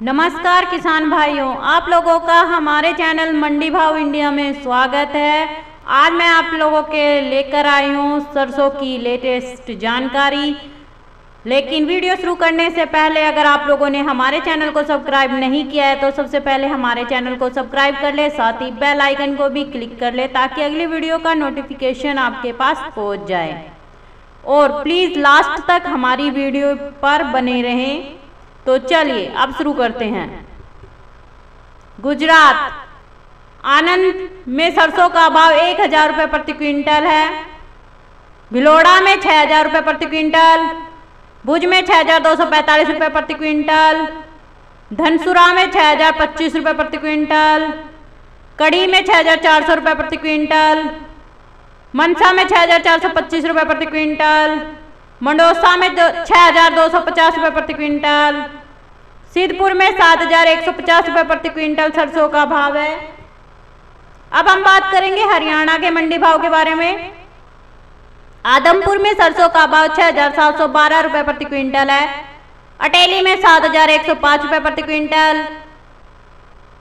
नमस्कार किसान भाइयों, आप लोगों का हमारे चैनल मंडी भाव इंडिया में स्वागत है। आज मैं आप लोगों के लेकर आई हूँ सरसों की लेटेस्ट जानकारी। लेकिन वीडियो शुरू करने से पहले अगर आप लोगों ने हमारे चैनल को सब्सक्राइब नहीं किया है तो सबसे पहले हमारे चैनल को सब्सक्राइब कर ले, साथ ही बेल आइकन को भी क्लिक कर ले, ताकि अगली वीडियो का नोटिफिकेशन आपके पास पहुँच जाए। और प्लीज़ लास्ट तक हमारी वीडियो पर बने रहें। तो चलिए, अब शुरू करते हैं। गुजरात, आनंद में सरसों का भाव एक हज़ार रुपये प्रति क्विंटल है। भिलोड़ा में छह हज़ार रुपये प्रति क्विंटल। भुज में छह हज़ार दो सौ पैंतालीस रुपये प्रति क्विंटल। धनसुरा में छः हज़ार पच्चीस रुपये प्रति क्विंटल। कड़ी में छः हज़ार चार सौ रुपये प्रति क्विंटल। मनसा में छह हज़ार चार सौ पच्चीस रुपये प्रति क्विंटल। मंडोसा में छः हज़ार दो सौ पचास रुपये प्रति क्विंटल। सिद्धपुर में सात हज़ार एक सौ पचास रुपये प्रति क्विंटल सरसों का भाव है। अब हम बात करेंगे हरियाणा के मंडी भाव के बारे में। आदमपुर में सरसों का भाव छह हज़ार सात सौ बारह रुपये प्रति क्विंटल है। अटेली में सात हज़ार एक सौ पाँच रुपये प्रति क्विंटल।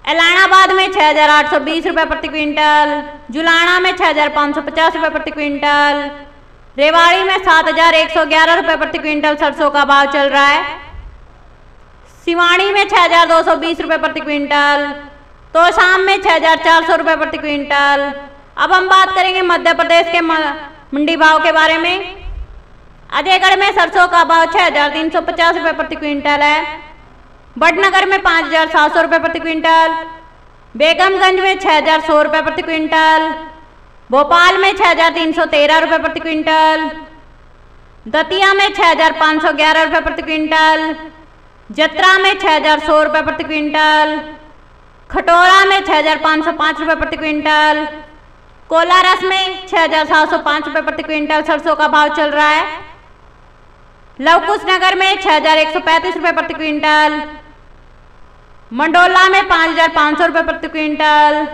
एलानाबाद में छह हज़ार आठ सौ बीस रुपये प्रति क्विंटल। जुलाना में छह हज़ार पाँच सौ पचास रुपये प्रति क्विंटल। रेवाड़ी में सात हज़ार एक सौ ग्यारह रुपये प्रति क्विंटल सरसों का भाव चल रहा है। सिवाड़ी में छह हज़ार दो सौ बीस रुपये प्रति क्विंटल तो शाम में छह हज़ार चार सौ रुपये प्रति क्विंटल। अब हम बात करेंगे मध्य प्रदेश के मंडी भाव के बारे में। अजयगढ़ में सरसों का भाव छह हज़ार तीन सौ पचास रुपये प्रति क्विंटल है। बटनगर में पाँच हज़ार सात सौ रुपये प्रति क्विंटल। बेगमगंज में छह हज़ार सौ रुपये प्रति क्विंटल। भोपाल में छह हज़ार तीन सौ तेरह रुपये प्रति क्विंटल। दतिया में छः हज़ार पाँच सौ ग्यारह रुपये प्रति क्विंटल। जत्रा में छह हज़ार सौ रुपये प्रति क्विंटल, खटोरा में छह हज़ार पाँच सौ पाँच रुपये प्रति क्विंटल, कोलारस में छह हज़ार सात सौ पाँच रुपये प्रति क्विंटल सरसों का भाव चल रहा है। लवकुश नगर में छह हज़ार एक सौ पैंतीस रुपये प्रति क्विंटल, मंडोला में पाँच हज़ार पाँच सौ रुपये प्रति क्विंटल,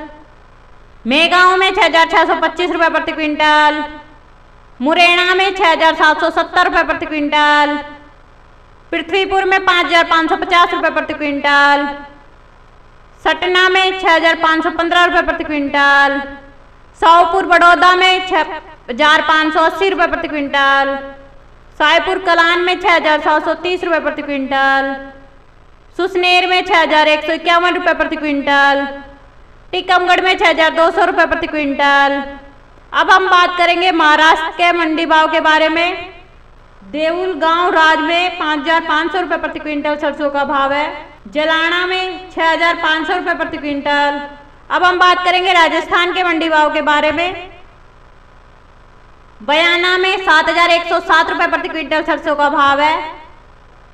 मेगांव में छः हज़ार छः सौ पच्चीस रुपये प्रति क्विंटल, मुरैना में छः हज़ार सात सौ सत्तर रुपये प्रति क्विंटल पृथ्वीपुर में पाँच हज़ार पाँच सौ पचास रुपये प्रति क्विंटल। सटना में छः हज़ार पाँच सौ पंद्रह रुपये प्रति क्विंटल। सावपुर बड़ौदा में छः हज़ार पाँच सौ अस्सी रुपये प्रति क्विंटल। सायपुर कलान में छः हज़ार सात सौ तीस रुपये प्रति क्विंटल। सुसनेर में छः हज़ार एक सौ इक्यावन रुपये प्रति क्विंटल। टीकमगढ़ में छह हज़ार दो सौ रुपये प्रति क्विंटल। अब हम बात करेंगे महाराष्ट्र के मंडी भाव के बारे में। देउल गाँव राज में पाँच हज़ार पाँच सौ रुपये प्रति क्विंटल सरसों का भाव है। जलाना में छह हज़ार पाँच सौ रुपये प्रति क्विंटल। अब हम बात करेंगे राजस्थान के मंडी भाव के बारे में। बयाना में सात हज़ार एक सौ सात रुपये प्रति क्विंटल सरसों का भाव है।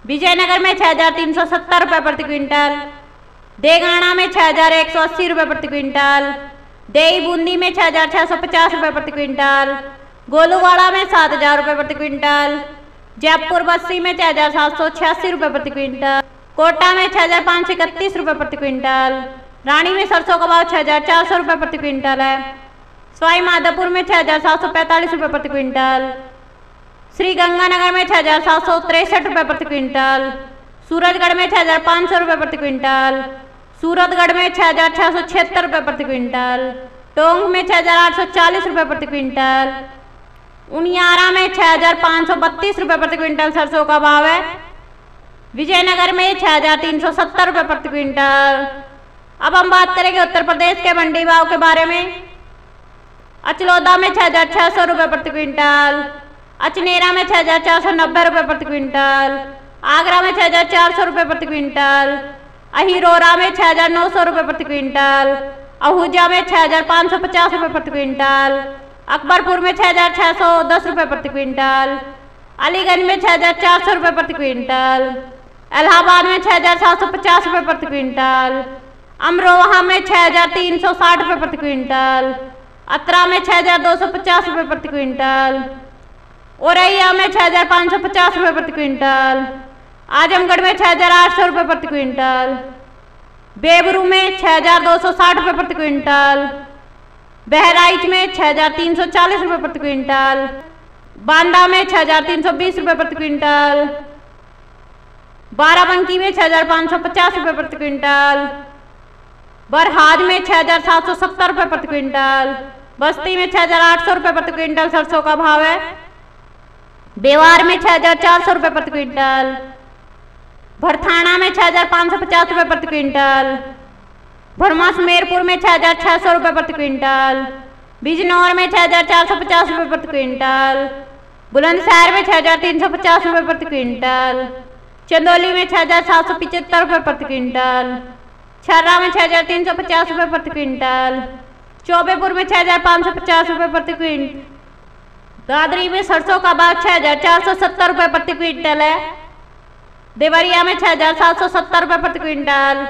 विजयनगर में छह हज़ार तीन सौ सत्तर रुपये प्रति क्विंटल। देगाना में छः हज़ार एक सौ अस्सी रुपये प्रति क्विंटल। देई बूंदी में छः हज़ार छः सौ पचास रुपये प्रति क्विंटल। गोलूवाड़ा में सात हज़ार रुपये प्रति क्विंटल। जयपुर बस्सी में छः हज़ार सात सौ छियासी रुपये प्रति क्विंटल, कोटा में छः हज़ार पाँच सौ इकतीस रुपये प्रति क्विंटल रानी में सरसों का भाव छः हज़ार चार सौ रुपये प्रति क्विंटल है। सवाई माधोपुर में छः हज़ार सात सौ पैंतालीस रुपये प्रति क्विंटल श्री गंगानगर में छः हज़ार सात सौ तिरसठ रुपये प्रति क्विंटल, सूरजगढ़ में छः हज़ार पाँच सौ रुपये प्रति क्विंटल, सूरतगढ़ में छः हज़ार छः सौ छिहत्तर रुपये प्रति क्विंटल टोंग में छः हज़ार आठ सौ चालीस रुपये प्रति क्विंटल उनियारा में छः हज़ार पाँच सौ बत्तीस रुपये प्रति क्विंटल सरसों का भाव है। विजयनगर में छः हज़ार तीन सौ सत्तर रुपये प्रति क्विंटल। अब हम बात करेंगे उत्तर प्रदेश के मंडी भाव के बारे में। अचलौदा में छः हज़ार छः सौ रुपये प्रति क्विंटल। अचनेरा में छः हज़ार चार सौ नब्बे रुपये प्रति क्विंटल। आगरा में छः हज़ार चार सौ रुपये प्रति क्विंटल। अहिरोरा में छः हज़ार नौ सौ रुपये प्रति क्विंटल। अहूजा में छः हज़ार पाँच सौ पचास रुपये प्रति क्विंटल। अकबरपुर में छः हज़ार छः सौ दस रुपये प्रति क्विंटल, अलीगंज में छः हज़ार चार सौ रुपये प्रति क्विंटल, इलाहाबाद में छः हज़ार सात सौ पचास रुपये प्रति क्विंटल, अमरोहा में छः हज़ार तीन सौ साठ रुपये प्रति क्विंटल, अतरा में छः हज़ार दो सौ पचास रुपये प्रति क्विंटल औरैया में छः हज़ार पाँच सौ पचास रुपये प्रति क्विंटल, आजमगढ़ में छः हज़ार आठ सौ रुपये प्रति क्विंटल, बेबरू में छः हज़ार दो सौ साठ रुपये प्रति क्विंटल बहराइच में छः हज़ार तीन सौ चालीस रुपये प्रति क्विंटल, बांदा में छः हज़ार तीन सौ बीस रुपये प्रति क्विंटल, बाराबंकी में छह हज़ार पाँच सौ पचास रुपये प्रति क्विंटल, बरहाज में छह हज़ार सात सौ सत्तर रुपये प्रति क्विंटल, बस्ती में छह हज़ार आठ सौ रुपये प्रति क्विंटल सरसों का भाव है बेवार में छह हज़ार चार सौ रुपये प्रति क्विंटल, भरथाना में छह हज़ार पाँच सौ पचास रुपये प्रति क्विंटल भरमा सुमेरपुर में छः हज़ार छः सौ रुपये प्रति क्विंटल। बिजनौर में छः हज़ार चार सौ पचास रुपये प्रति क्विंटल। बुलंदशहर में छः हज़ार तीन सौ पचास रुपये प्रति क्विंटल। चंदौली में छः हज़ार सात सौ पिचहत्तर रुपये प्रति क्विंटल। छर्रा में छह हज़ार तीन सौ पचास रुपये प्रति क्विंटल। चौबेपुर में छः हज़ार पाँच सौ पचास रुपये प्रति क्विंटल दादरी में सरसों का भाव छह हज़ार चार सौ सत्तर रुपये प्रति क्विंटल है। देवरिया में छः हज़ार सात सौ सत्तर रुपये प्रति क्विंटल।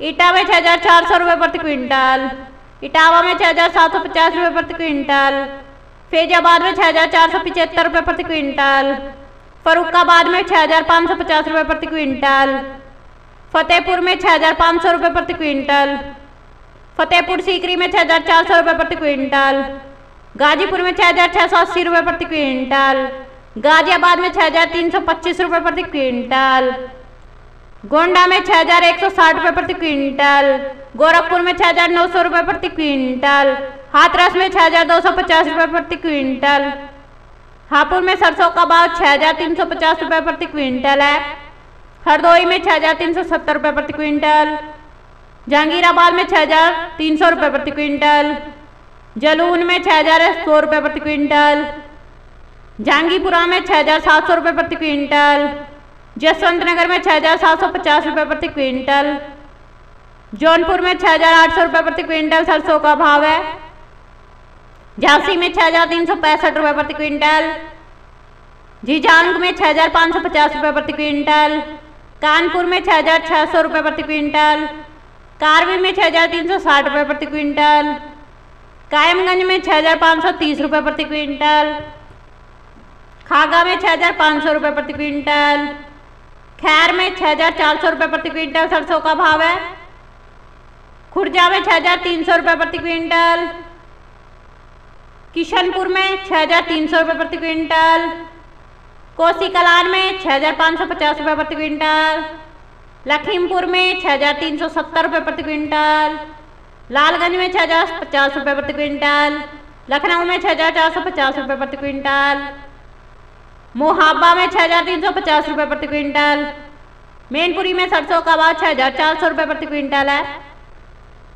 ईटा में छह हज़ार चार सौ रुपये प्रति क्विंटल, इटावा में छह हज़ार सात सौ पचास रुपये प्रति क्विंटल, फैजाबाद में छह हज़ार चार सौ पिचहत्तर रुपये प्रति क्विंटल, फरुखाबाद में छह हज़ार पाँच सौ पचास रुपये प्रति क्विंटल, फतेहपुर में छह हज़ार पाँच सौ रुपये प्रति क्विंटल, फतेहपुर सीकरी में छह हज़ार चार सौ रुपये प्रति क्विंटल, गाजीपुर में छह हज़ार छह सौ अस्सी रुपये प्रति क्विंटल, गाजियाबाद में छह हज़ार तीन सौ पच्चीस रुपये प्रति क्विंटल गोंडा में छह हज़ार एक सौ साठ रुपये प्रति क्विंटल, गोरखपुर में छह हज़ार नौ सौ रुपये प्रति क्विंटल, हाथरस में छह हज़ार दो सौ पचास रुपये प्रति क्विंटल, हापुड़ में सरसों का भाव छह हज़ार तीन सौ पचास रुपये प्रति क्विंटल है, हरदोई में छह हज़ार तीन सौ सत्तर रुपये प्रति क्विंटल, जहांगीराबाद में छह हज़ार तीन सौ रुपये प्रति क्विंटल, जलून में छह हज़ार सौ रुपये प्रति क्विंटल, जहांगीपुरा में छह हज़ार सात सौ रुपये प्रति क्विंटल जसवंत नगर में छह हज़ार सात सौ पचास रुपये प्रति क्विंटल। जौनपुर में छह हज़ार आठ सौ रुपये प्रति क्विंटल सरसों का भाव है। झांसी में छह हज़ार तीन सौ पैंसठ रुपये प्रति क्विंटल। झीझांग में छह हज़ार पाँच सौ पचास रुपये प्रति क्विंटल। कानपुर में छह हज़ार छः सौ रुपये प्रति क्विंटल। कारवी में छह हज़ार तीन सौ साठ रुपये प्रति क्विंटल। कायमगंज में छह हज़ार पाँच सौ तीस रुपये प्रति क्विंटल। खागा में छह हज़ार पाँच सौ रुपये प्रति क्विंटल। खैर में छह हज़ार चार सौ रुपये प्रति क्विंटल सरसों का भाव है। खुर्जा में छह हज़ार तीन सौ रुपये प्रति क्विंटल। किशनपुर में छह हज़ार तीन सौ रुपये प्रति क्विंटल। कोसी कलान में छह हज़ार पाँच सौ पचास रुपये प्रति क्विंटल। लखीमपुर में छह हज़ार तीन सौ सत्तर रुपये प्रति क्विंटल। लालगंज में छह हज़ार पचास रुपये प्रति क्विंटल। लखनऊ में छह हज़ार चार सौ पचास रुपये प्रति क्विंटल। मोहाबा में छह हज़ार तीन सौ पचास रुपये प्रति क्विंटल। मैनपुरी में सरसों का भाव छह हज़ार चार सौ रुपये प्रति क्विंटल है।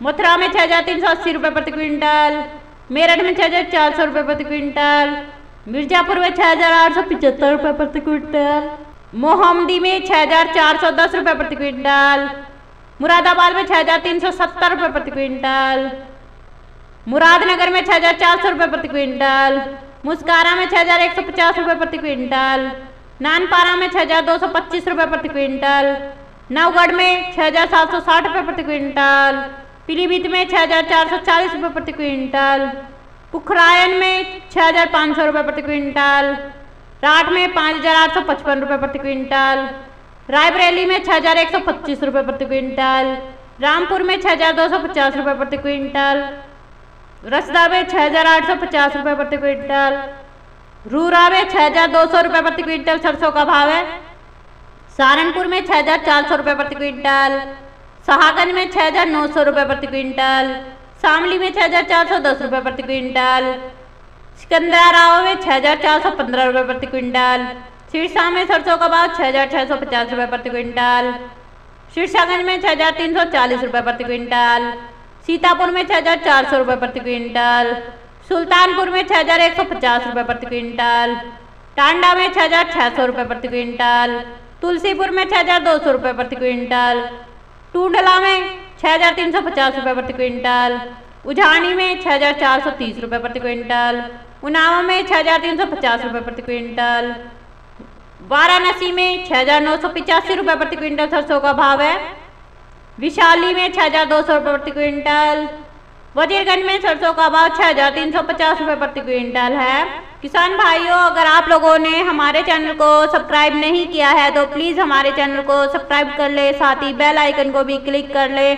मथुरा में छह हज़ार तीन सौ अस्सी रुपये प्रति क्विंटल। मेरठ में छह हज़ार चार सौ रुपये प्रति क्विंटल। मिर्जापुर में छह हज़ार आठ सौ पिचहत्तर रुपये प्रति क्विंटल। मोहम्मदी में छह हज़ार चार सौ दस रुपये प्रति क्विंटल। मुरादाबाद में छह हज़ार तीन सौ सत्तर रुपये प्रति क्विंटल। मुरादनगर में छह हज़ार चार सौ रुपये प्रति क्विंटल। मुस्कारा में छह हज़ार एक सौ पचास रुपये प्रति क्विंटल। नानपारा में छह हज़ार दो सौ पच्चीस रुपये प्रति क्विंटल। नवगढ़ में छह हज़ार सात सौ साठ रुपये प्रति क्विंटल। पीलीभीत में छह हज़ार चार सौ चालीस रुपये प्रति क्विंटल। पुखरायन में छह हज़ार पाँच सौ रुपये प्रति क्विंटल। राठ में पाँच हज़ार आठ सौ पचपन रुपये प्रति क्विंटल। रायबरेली में छह हज़ार एक सौ पच्चीस रुपये प्रति क्विंटल। रामपुर में छह हज़ार दो सौ पचास रुपये प्रति क्विंटल। रसदा में छह हज़ार आठ सौ पचास रुपये प्रति क्विंटल। रूरा में छह हज़ार दो सौ रुपये प्रति क्विंटल सरसों का भाव है। सहारनपुर में छः हज़ार चार सौ रुपये प्रति क्विंटल। सहागंज में छः हज़ार नौ सौ रुपये प्रति क्विंटल। शामली में छः हज़ार चार सौ दस रुपये प्रति क्विंटल। सिकंदराव में छः हज़ार चार सौ पंद्रह रुपये प्रति क्विंटल। सिरसा में सरसों का भाव छः हज़ार छः सौ पचास रुपये प्रति क्विंटल। सिरसागंज में छः हज़ार तीन सौ चालीस रुपये प्रति क्विंटल। सीतापुर में छह हज़ार चार सौ रुपये प्रति क्विंटल, सुल्तानपुर में छह हज़ार एक सौ पचास रुपये प्रति क्विंटल, टांडा में छह हज़ार छः सौ रुपये प्रति क्विंटल, तुलसीपुर में छह हज़ार दो सौ रुपये प्रति क्विंटल, टूडला में छह हज़ार तीन सौ पचास रुपये प्रति क्विंटल, उझानी में छह हज़ार चार सौ तीस रुपये प्रति क्विंटल, उनावा में छह हज़ार तीन सौ पचास रुपये प्रति क्विंटल, वाराणसी में छह हज़ार नौ सौ पिचासी रुपये प्रति क्विंटल सरसों का भाव है। विशाली में छः हज़ार दो सौ रुपये प्रति क्विंटल, वजीरगंज में सरसों का भाव छः हज़ार तीन सौ पचास रुपये प्रति क्विंटल है। किसान भाइयों, अगर आप लोगों ने हमारे चैनल को सब्सक्राइब नहीं किया है तो प्लीज़ हमारे चैनल को सब्सक्राइब कर ले, साथ ही बेल आइकन को भी क्लिक कर ले।